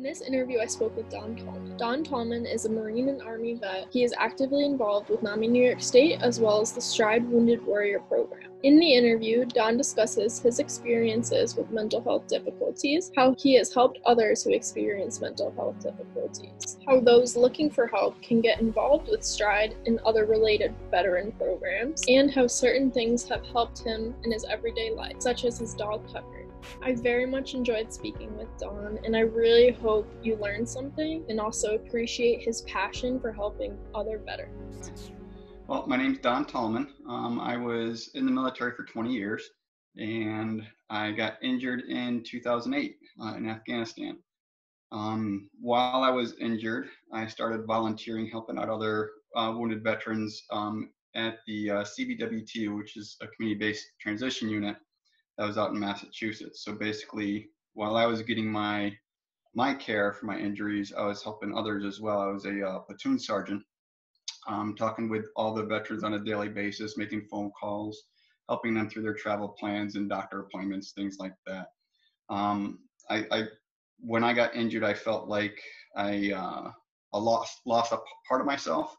In this interview, I spoke with Don Tallman. Don Tallman is a Marine and Army vet. He is actively involved with NAMI New York State as well as the Stride Wounded Warrior program. In the interview, Don discusses his experiences with mental health difficulties, how he has helped others who experience mental health difficulties, how those looking for help can get involved with Stride and other related veteran programs, and how certain things have helped him in his everyday life, such as his dog Pepper. I very much enjoyed speaking with Don, and I really hope you learned something and also appreciate his passion for helping other veterans. Well, my name's Don Tallman. Um, I was in the military for 20 years, and I got injured in 2008 uh, in Afghanistan. Um, while I was injured, I started volunteering, helping out other uh, wounded veterans um, at the uh, CBWT, which is a community-based transition unit that was out in Massachusetts. So basically, while I was getting my my care for my injuries, I was helping others as well. I was a uh, platoon sergeant, um, talking with all the veterans on a daily basis, making phone calls, helping them through their travel plans and doctor appointments, things like that. Um, I, I, when I got injured, I felt like I, uh, I lost lost a part of myself.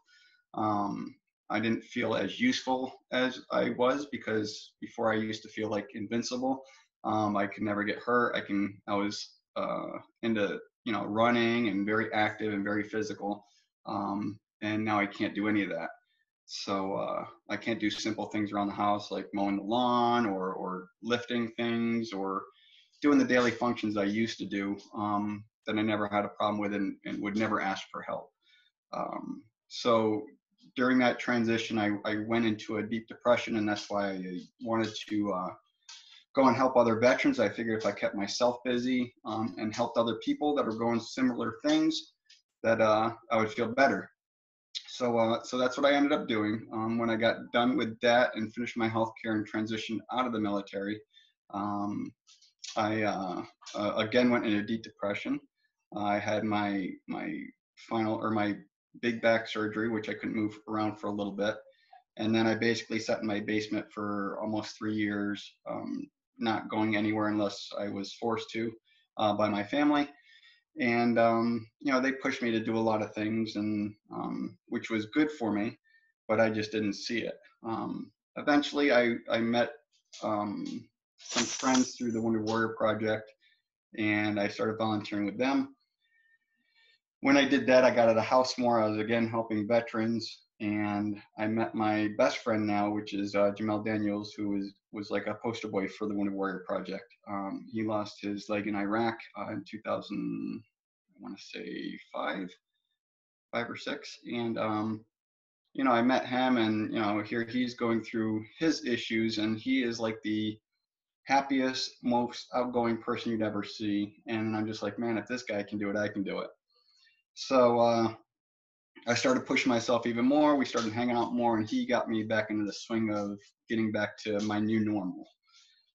Um, I didn't feel as useful as I was because before I used to feel like invincible. Um, I could never get hurt. I can. I was uh, into you know running and very active and very physical, um, and now I can't do any of that. So uh, I can't do simple things around the house like mowing the lawn or or lifting things or doing the daily functions I used to do um, that I never had a problem with and, and would never ask for help. Um, so during that transition, I, I went into a deep depression, and that's why I wanted to uh, go and help other veterans. I figured if I kept myself busy um, and helped other people that were going similar things, that uh, I would feel better. So, uh, so that's what I ended up doing. Um, when I got done with that and finished my healthcare and transitioned out of the military, um, I uh, again went into deep depression. I had my my final or my big back surgery, which I couldn't move around for a little bit. And then I basically sat in my basement for almost three years, um, not going anywhere unless I was forced to uh, by my family. And, um, you know, they pushed me to do a lot of things, and um, which was good for me, but I just didn't see it. Um, eventually, I, I met um, some friends through the Wounded Warrior Project, and I started volunteering with them when I did that, I got out of house more. I was again helping veterans, and I met my best friend now, which is uh, Jamel Daniels, who was was like a poster boy for the Wounded Warrior Project. Um, he lost his leg in Iraq uh, in 2000, I want to say five, five or six, and um, you know I met him, and you know here he's going through his issues, and he is like the happiest, most outgoing person you'd ever see. And I'm just like, man, if this guy can do it, I can do it. So uh, I started pushing myself even more. We started hanging out more, and he got me back into the swing of getting back to my new normal.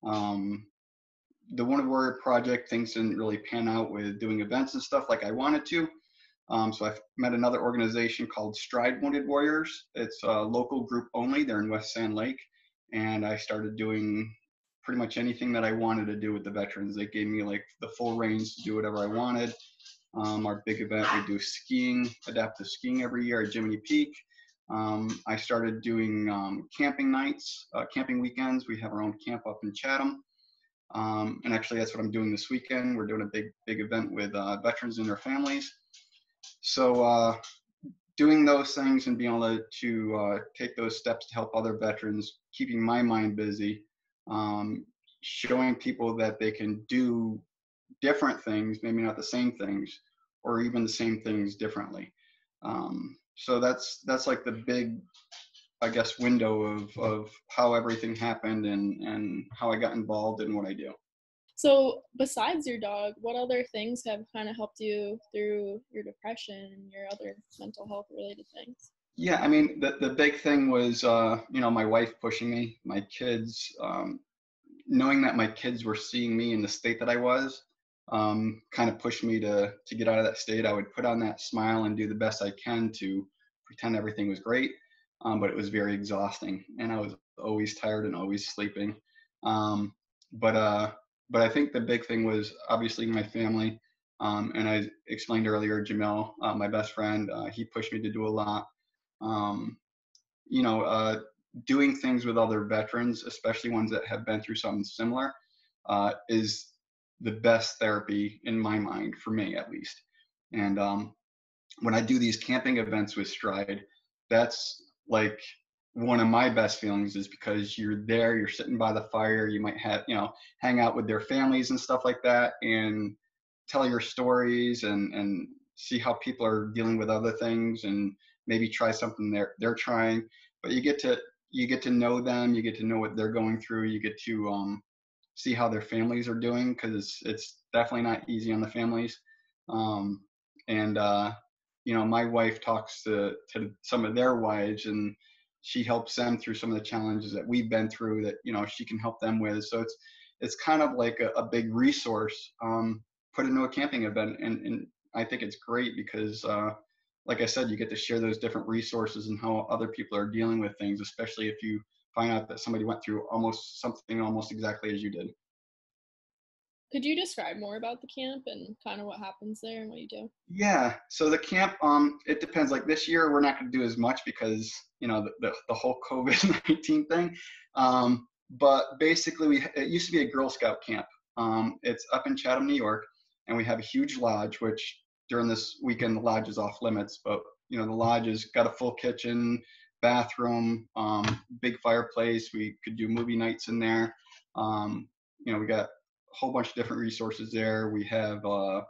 Um, the Wounded Warrior Project, things didn't really pan out with doing events and stuff like I wanted to. Um, so I met another organization called Stride Wounded Warriors. It's a local group only. They're in West Sand Lake. And I started doing pretty much anything that I wanted to do with the veterans. They gave me like the full reins to do whatever I wanted. Um, our big event, we do skiing, adaptive skiing every year at Jiminy Peak. Um, I started doing um, camping nights, uh, camping weekends. We have our own camp up in Chatham. Um, and actually, that's what I'm doing this weekend. We're doing a big, big event with uh, veterans and their families. So, uh, doing those things and being able to uh, take those steps to help other veterans, keeping my mind busy, um, showing people that they can do different things, maybe not the same things, or even the same things differently. Um, so that's that's like the big, I guess, window of of how everything happened and and how I got involved in what I do. So besides your dog, what other things have kind of helped you through your depression and your other mental health related things? Yeah, I mean, the, the big thing was, uh, you know, my wife pushing me, my kids, um, knowing that my kids were seeing me in the state that I was, um, kind of pushed me to to get out of that state. I would put on that smile and do the best I can to pretend everything was great, um, but it was very exhausting, and I was always tired and always sleeping. Um, but uh, but I think the big thing was obviously my family. Um, and I explained earlier, Jamil, uh, my best friend, uh, he pushed me to do a lot. Um, you know, uh, doing things with other veterans, especially ones that have been through something similar, uh, is the best therapy in my mind, for me at least. And um, when I do these camping events with Stride, that's like one of my best feelings is because you're there, you're sitting by the fire, you might have, you know, hang out with their families and stuff like that and tell your stories and, and see how people are dealing with other things and maybe try something they're, they're trying. But you get to, you get to know them, you get to know what they're going through, you get to um, see how their families are doing because it's definitely not easy on the families. Um, and, uh, you know, my wife talks to, to some of their wives and she helps them through some of the challenges that we've been through that you know she can help them with so it's it's kind of like a, a big resource um, put into a camping event and, and i think it's great because uh, like i said you get to share those different resources and how other people are dealing with things especially if you find out that somebody went through almost something almost exactly as you did could you describe more about the camp and kind of what happens there and what you do? Yeah, so the camp, um, it depends. Like this year, we're not going to do as much because you know the, the, the whole COVID nineteen thing. Um, but basically, we it used to be a Girl Scout camp. Um, it's up in Chatham, New York, and we have a huge lodge. Which during this weekend, the lodge is off limits. But you know, the lodge has got a full kitchen, bathroom, um, big fireplace. We could do movie nights in there. Um, you know, we got a whole bunch of different resources there. We have uh,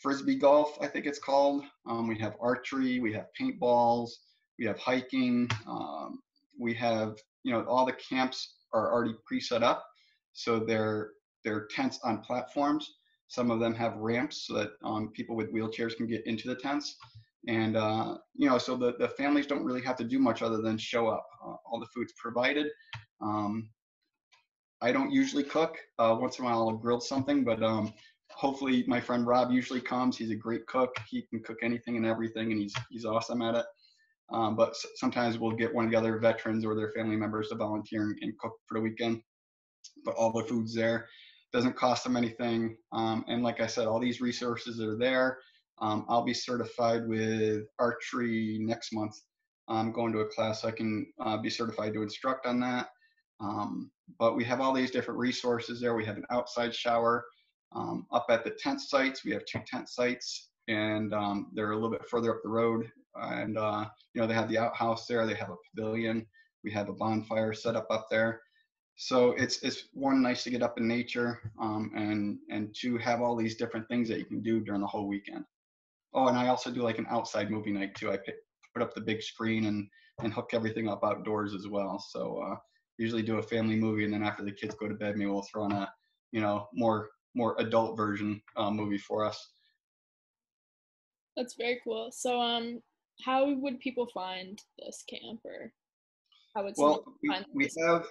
frisbee golf, I think it's called. Um, we have archery. We have paintballs. We have hiking. Um, we have, you know, all the camps are already pre-set up, so they're they're tents on platforms. Some of them have ramps so that um, people with wheelchairs can get into the tents. And, uh, you know, so the, the families don't really have to do much other than show up. Uh, all the food's provided. Um, I don't usually cook. Uh, once in a while, I'll grill something, but um, hopefully, my friend Rob usually comes. He's a great cook. He can cook anything and everything, and he's he's awesome at it. Um, but sometimes we'll get one of the other veterans or their family members to volunteer and, and cook for the weekend. But all the food's there. Doesn't cost them anything. Um, and like I said, all these resources are there. Um, I'll be certified with archery next month. I'm going to a class I can uh, be certified to instruct on that. Um, but we have all these different resources there. We have an outside shower. Um, up at the tent sites, we have two tent sites, and um, they're a little bit further up the road. And uh, you know, they have the outhouse there. They have a pavilion. We have a bonfire set up up there. So it's it's one nice to get up in nature, um, and and to have all these different things that you can do during the whole weekend. Oh, and I also do like an outside movie night too. I pick, put up the big screen and and hook everything up outdoors as well. So uh, usually do a family movie, and then after the kids go to bed, maybe we'll throw on a you know more more adult version uh, movie for us. That's very cool. So, um, how would people find this camp, or how would well we, we have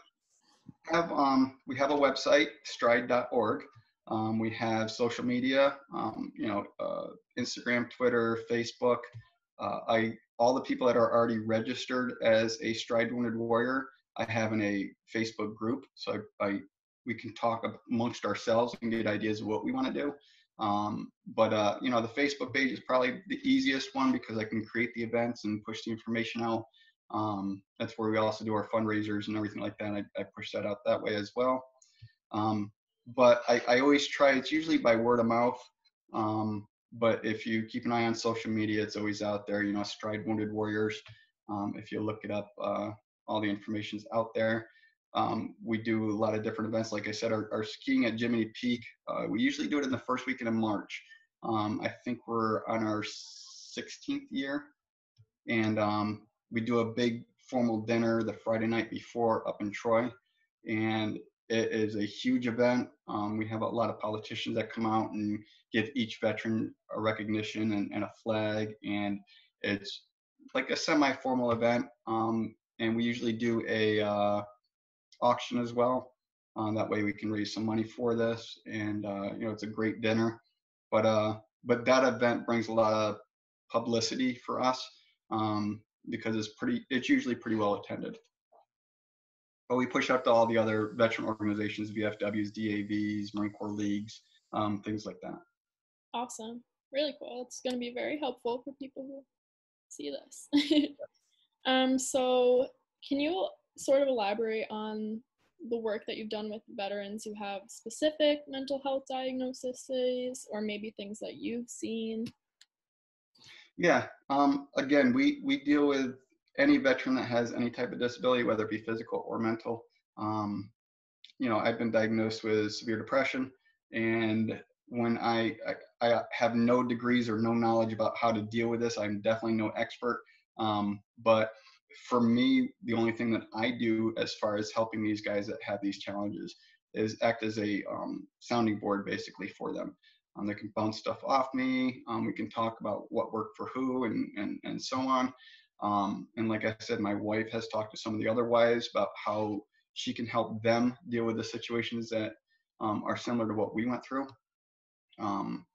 have um we have a website stride.org. Um, we have social media, um, you know, uh, Instagram, Twitter, Facebook. Uh, I all the people that are already registered as a Stride Wounded Warrior I have in a Facebook group, so I, I we can talk amongst ourselves and get ideas of what we want to do. Um, but uh, you know, the Facebook page is probably the easiest one because I can create the events and push the information out. Um, that's where we also do our fundraisers and everything like that. I, I push that out that way as well. Um, but I, I, always try. It's usually by word of mouth. Um, but if you keep an eye on social media, it's always out there. You know, Stride Wounded Warriors. Um, if you look it up, uh, all the information's out there. Um, we do a lot of different events. Like I said, our, our skiing at Jiminy Peak, uh, we usually do it in the first weekend of March. Um, I think we're on our 16th year. And um, we do a big formal dinner the Friday night before up in Troy. And it is a huge event. Um, we have a lot of politicians that come out and give each veteran a recognition and, and a flag. And it's like a semi-formal event. Um, and we usually do a uh, auction as well. Um, that way we can raise some money for this, and uh, you know it's a great dinner. But uh, but that event brings a lot of publicity for us um, because it's pretty. It's usually pretty well attended. But we push out to all the other veteran organizations, VFWs, DAVs, Marine Corps leagues, um, things like that. Awesome. Really cool. It's going to be very helpful for people who see this. um, so, can you sort of elaborate on the work that you've done with veterans who have specific mental health diagnoses or maybe things that you've seen? Yeah. Um, again, we, we deal with any veteran that has any type of disability, whether it be physical or mental. Um, you know, I've been diagnosed with severe depression, and when I, I, I have no degrees or no knowledge about how to deal with this, I'm definitely no expert. Um, but for me, the only thing that I do as far as helping these guys that have these challenges is act as a um, sounding board basically for them. Um, they can bounce stuff off me. Um, we can talk about what worked for who and, and, and so on. Um, and like I said, my wife has talked to some of the other wives about how she can help them deal with the situations that um, are similar to what we went through. Um,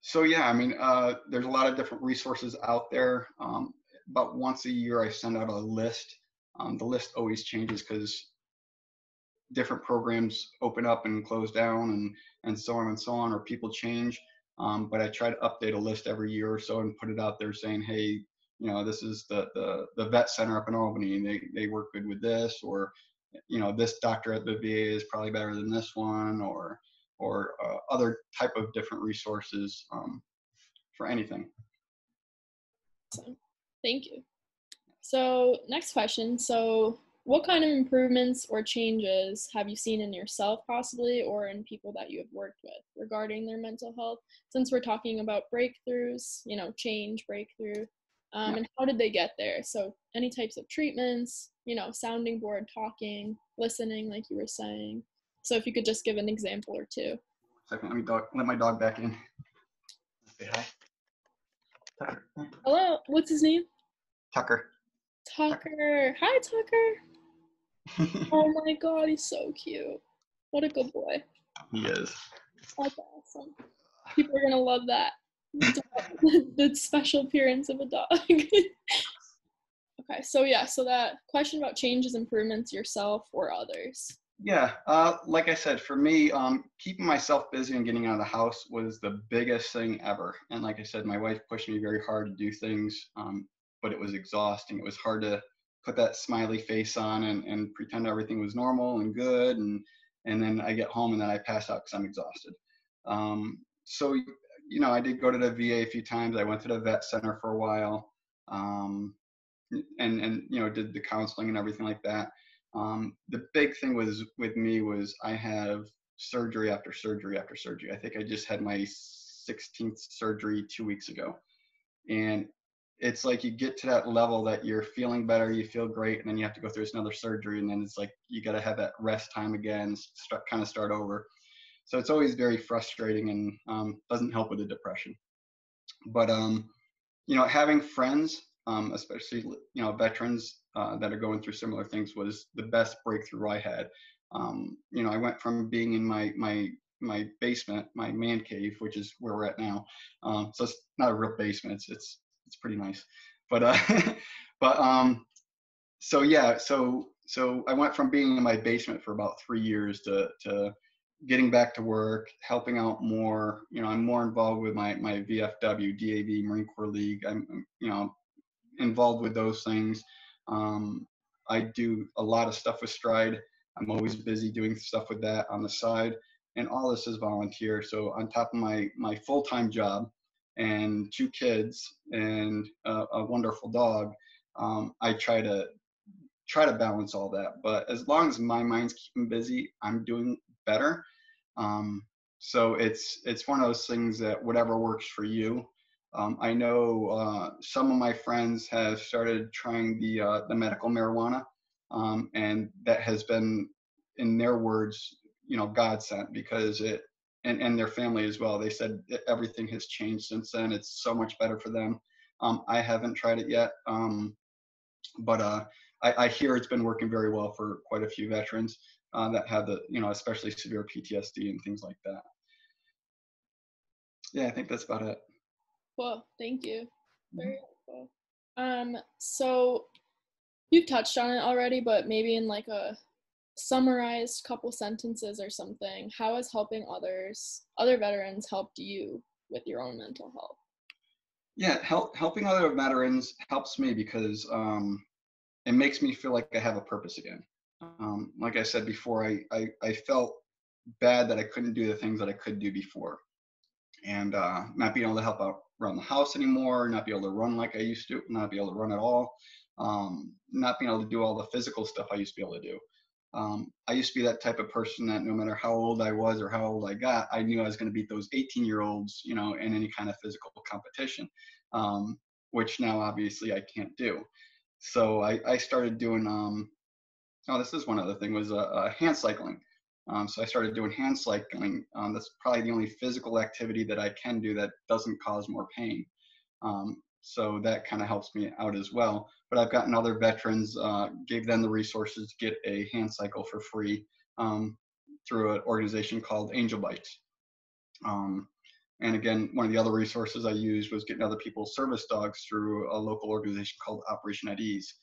so yeah, I mean, uh, there's a lot of different resources out there. Um, about once a year, I send out a list. Um, the list always changes because different programs open up and close down and, and so on and so on, or people change. Um, but I try to update a list every year or so and put it out there saying, hey, you know, this is the, the, the vet center up in Albany. They, they work good with this, or, you know, this doctor at the VA is probably better than this one, or, or uh, other type of different resources um, for anything. Thank you. So next question. So what kind of improvements or changes have you seen in yourself possibly or in people that you have worked with regarding their mental health since we're talking about breakthroughs you know change breakthrough um, and how did they get there? So any types of treatments you know sounding board talking listening like you were saying. So if you could just give an example or two. Second let me dog let my dog back in. Say hi. Tucker hello what's his name? Tucker. Tucker. Hi tucker. Oh my god he's so cute. What a good boy. He is. That's awesome. People are gonna love that the special appearance of a dog. okay, so yeah, so that question about changes, improvements yourself or others. Yeah, uh, like I said, for me, um, keeping myself busy and getting out of the house was the biggest thing ever. And like I said, my wife pushed me very hard to do things, um, but it was exhausting. It was hard to put that smiley face on and, and pretend everything was normal and good. And, and then I get home and then I pass out because I'm exhausted. Um, so you know, I did go to the VA a few times. I went to the vet center for a while, um, and and you know, did the counseling and everything like that. Um, the big thing was with me was I have surgery after surgery after surgery. I think I just had my 16th surgery two weeks ago, and it's like you get to that level that you're feeling better, you feel great, and then you have to go through another surgery, and then it's like you got to have that rest time again, start kind of start over. So it's always very frustrating and um, doesn't help with the depression. But um, you know, having friends, um, especially you know veterans uh, that are going through similar things, was the best breakthrough I had. Um, you know, I went from being in my my my basement, my man cave, which is where we're at now. Um, so it's not a real basement; it's it's it's pretty nice. But uh, but um, so yeah, so so I went from being in my basement for about three years to to getting back to work, helping out more. You know, I'm more involved with my my VFW, DAV, Marine Corps League. I'm you know involved with those things. Um, I do a lot of stuff with Stride. I'm always busy doing stuff with that on the side, and all this is volunteer. So on top of my my full time job and two kids and a, a wonderful dog, um, I try to try to balance all that. But as long as my mind's keeping busy, I'm doing better. Um, so it's it's one of those things that whatever works for you. Um, I know uh, some of my friends have started trying the uh, the medical marijuana, um, and that has been, in their words, you know, God sent because it and and their family as well. They said everything has changed since then. It's so much better for them. Um, I haven't tried it yet, um, but uh, I, I hear it's been working very well for quite a few veterans uh, that have the, you know, especially severe PTSD and things like that. Yeah, I think that's about it. Well, thank you. Very mm-hmm. helpful. Um, so you've touched on it already, but maybe in like a summarized couple sentences or something, how has helping others, other veterans, helped you with your own mental health? Yeah, help, helping other veterans helps me because um, it makes me feel like I have a purpose again. Um, like I said before, I, I, I felt bad that I couldn't do the things that I could do before, and uh, not being able to help out around the house anymore, not be able to run like I used to, not be able to run at all, um, not being able to do all the physical stuff I used to be able to do. Um, I used to be that type of person that no matter how old I was or how old I got, I knew I was going to beat those 18 year olds, you know, in any kind of physical competition, um, which now obviously I can't do. So I, I started doing, um, oh, this is one other thing was uh, uh, hand cycling. Um, so I started doing hand cycling. Um, that's probably the only physical activity that I can do that doesn't cause more pain. Um, so that kind of helps me out as well. But I've gotten other veterans, uh, gave them the resources to get a hand cycle for free um, through an organization called Angel Bikes. Um, and again, one of the other resources I used was getting other people's service dogs through a local organization called Operation at Ease.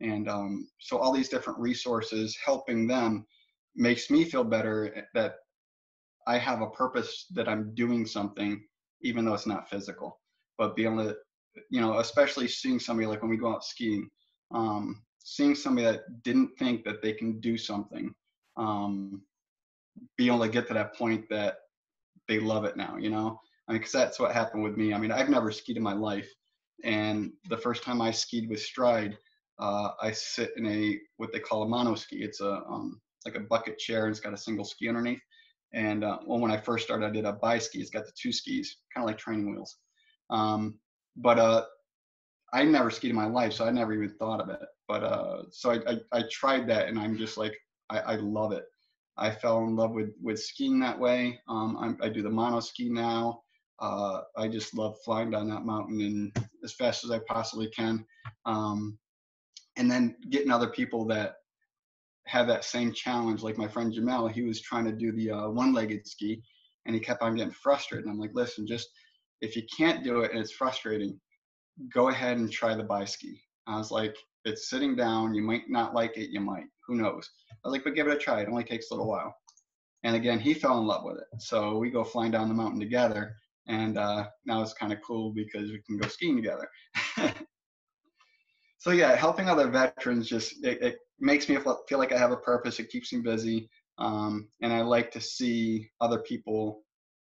And um, so all these different resources helping them makes me feel better that I have a purpose that I'm doing something, even though it's not physical. But being able to, you know, especially seeing somebody like when we go out skiing, um, seeing somebody that didn't think that they can do something, um, be able to get to that point that they love it now, you know? I mean, because that's what happened with me. I mean, I've never skied in my life. And the first time I skied with Stride, uh, I sit in a what they call a mono ski. It's a um, like a bucket chair and it's got a single ski underneath. And uh, well, when I first started, I did a bi ski. It's got the two skis, kind of like training wheels. Um, but uh, I never skied in my life, so I never even thought of it. But uh, so I, I, I, tried that, and I'm just like, I, I, love it. I fell in love with with skiing that way. Um, i do the mono ski now. Uh, I just love flying down that mountain and as fast as I possibly can. Um, and then getting other people that have that same challenge. Like my friend Jamel, he was trying to do the uh, one-legged ski, and he kept on getting frustrated. And I'm like, listen, just if you can't do it and it's frustrating, go ahead and try the bi ski. I was like, it's sitting down. You might not like it. You might. Who knows? I was like, but give it a try. It only takes a little while. And again, he fell in love with it. So we go flying down the mountain together. And uh, now it's kind of cool because we can go skiing together. so yeah, helping other veterans just it, it makes me feel like I have a purpose. It keeps me busy, um, and I like to see other people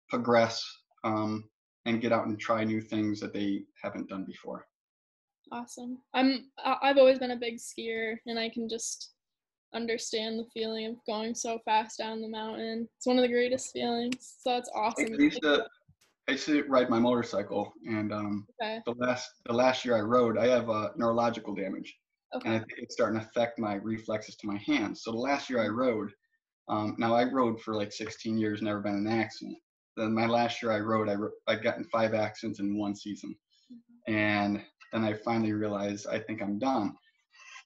progress um, and get out and try new things that they haven't done before. Awesome. I'm. I've always been a big skier, and I can just understand the feeling of going so fast down the mountain. It's one of the greatest feelings. So it's awesome. I used to, I used to ride my motorcycle, and um, okay. the last the last year I rode, I have uh, neurological damage. Okay. And I think it's starting to affect my reflexes to my hands. So the last year I rode, um, now I rode for like 16 years, never been in an accident. Then my last year I rode, I, I got in five accidents in one season. Mm-hmm. And then I finally realized I think I'm done.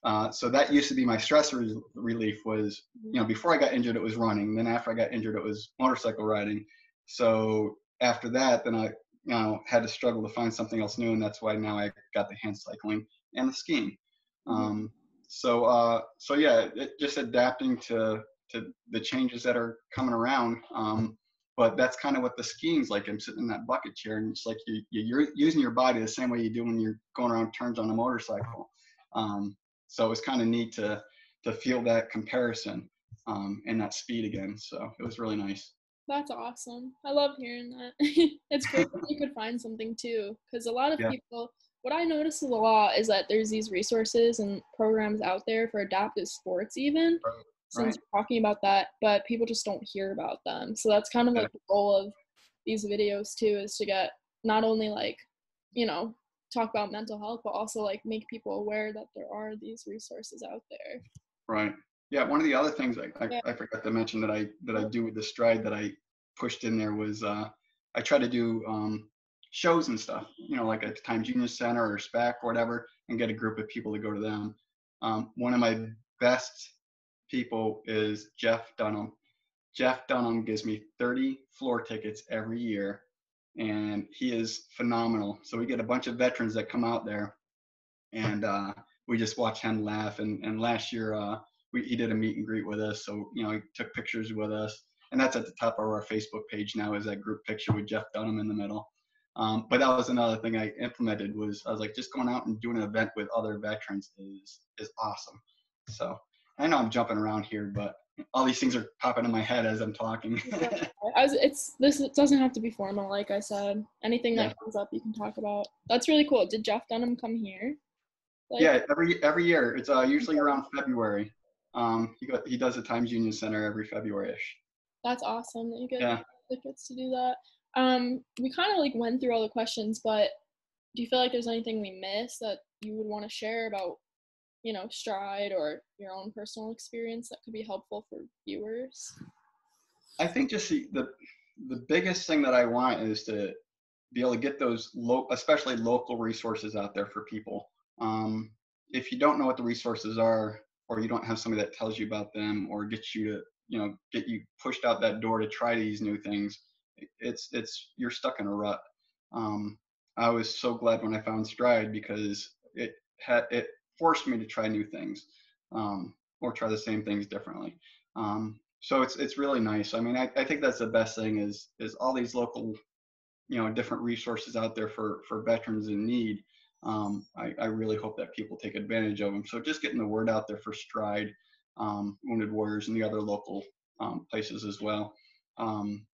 Uh, so that used to be my stress re- relief was, you know, mm-hmm. before I got injured, it was running. Then after I got injured, it was motorcycle riding. So after that, then I, you know, had to struggle to find something else new. And that's why now I got the hand cycling and the skiing. Mm-hmm. Um, so uh, so yeah, it, just adapting to to the changes that are coming around. Um, but that's kind of what the skiing's like. I'm sitting in that bucket chair, and it's like you, you're using your body the same way you do when you're going around turns on a motorcycle. Um, so it's kind of neat to to feel that comparison um, and that speed again. So it was really nice. That's awesome. I love hearing that. it's great that you could find something too, because a lot of yeah. people what I notice a lot is that there's these resources and programs out there for adaptive sports, even right. since we're talking about that, but people just don't hear about them. So that's kind of like the goal of these videos too, is to get not only like, you know, talk about mental health, but also like make people aware that there are these resources out there. Right. Yeah. One of the other things I, I, yeah. I forgot to mention that I that I do with the stride that I pushed in there was uh, I try to do um, shows and stuff, you know, like at the Times Union Center or SPAC or whatever, and get a group of people to go to them. Um, one of my best people is Jeff Dunham. Jeff Dunham gives me 30 floor tickets every year, and he is phenomenal. So we get a bunch of veterans that come out there, and uh, we just watch him laugh. And, and last year, uh, we, he did a meet and greet with us. So, you know, he took pictures with us. And that's at the top of our Facebook page now is that group picture with Jeff Dunham in the middle. Um, but that was another thing I implemented was I was like just going out and doing an event with other veterans is is awesome. So I know I'm jumping around here, but all these things are popping in my head as I'm talking. as it's this it doesn't have to be formal, like I said. Anything that yeah. comes up, you can talk about. That's really cool. Did Jeff Dunham come here? Like, yeah, every every year. It's uh, usually around February. Um, he got, he does the Times Union Center every February-ish. That's awesome that you get yeah. tickets to do that. Um, we kind of like went through all the questions, but do you feel like there's anything we missed that you would want to share about, you know, Stride or your own personal experience that could be helpful for viewers? I think just the the, the biggest thing that I want is to be able to get those low, especially local resources out there for people. Um, if you don't know what the resources are, or you don't have somebody that tells you about them, or gets you to, you know, get you pushed out that door to try these new things, it's it's you're stuck in a rut. Um, I was so glad when I found Stride because it had it forced me to try new things um, or try the same things differently. Um, so it's it's really nice. I mean, I, I think that's the best thing is is all these local, you know, different resources out there for for veterans in need. Um, I, I really hope that people take advantage of them. So just getting the word out there for Stride, um, Wounded Warriors, and the other local um, places as well. Um,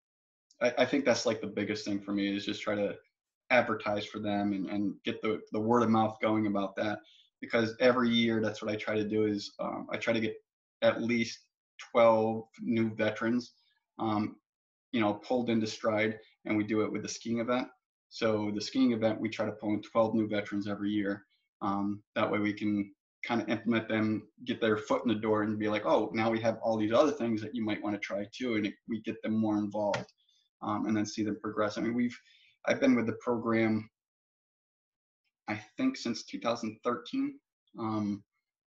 I, I think that's like the biggest thing for me is just try to advertise for them and, and get the, the word of mouth going about that because every year that's what I try to do is um, I try to get at least 12 new veterans um, you know pulled into stride and we do it with the skiing event so the skiing event we try to pull in 12 new veterans every year um, that way we can kind of implement them get their foot in the door and be like oh now we have all these other things that you might want to try too and it, we get them more involved um, and then see them progress. I mean, we've I've been with the program I think since 2013, um,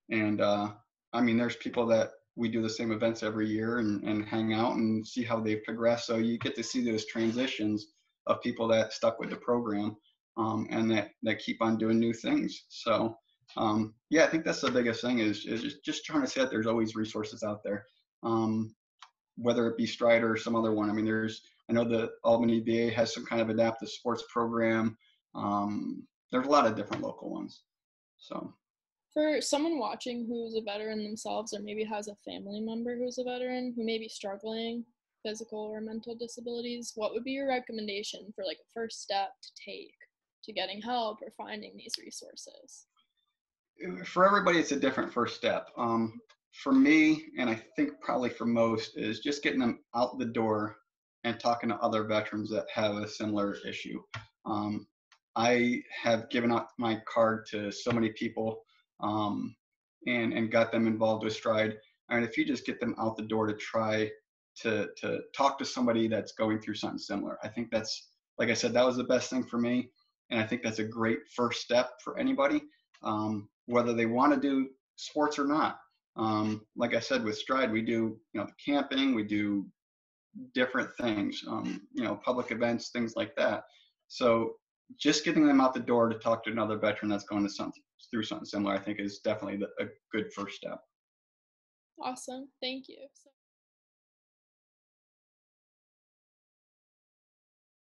and uh, I mean, there's people that we do the same events every year and, and hang out and see how they've progressed. So you get to see those transitions of people that stuck with the program um, and that that keep on doing new things. So um, yeah, I think that's the biggest thing is is just, just trying to say that there's always resources out there, um, whether it be Stride or some other one. I mean, there's I know the Albany VA has some kind of adaptive sports program. Um, there's a lot of different local ones. So, for someone watching who's a veteran themselves, or maybe has a family member who's a veteran who may be struggling physical or mental disabilities, what would be your recommendation for like a first step to take to getting help or finding these resources? For everybody, it's a different first step. Um, for me, and I think probably for most, is just getting them out the door and talking to other veterans that have a similar issue. Um, I have given out my card to so many people um, and, and got them involved with Stride. Mean, if you just get them out the door to try to, to talk to somebody that's going through something similar, I think that's, like I said, that was the best thing for me. And I think that's a great first step for anybody, um, whether they want to do sports or not. Um, like I said, with Stride, we do, you know, camping, we do different things, um, you know, public events, things like that. So just getting them out the door to talk to another veteran that's going to something through something similar, I think is definitely the, a good first step. Awesome. Thank you.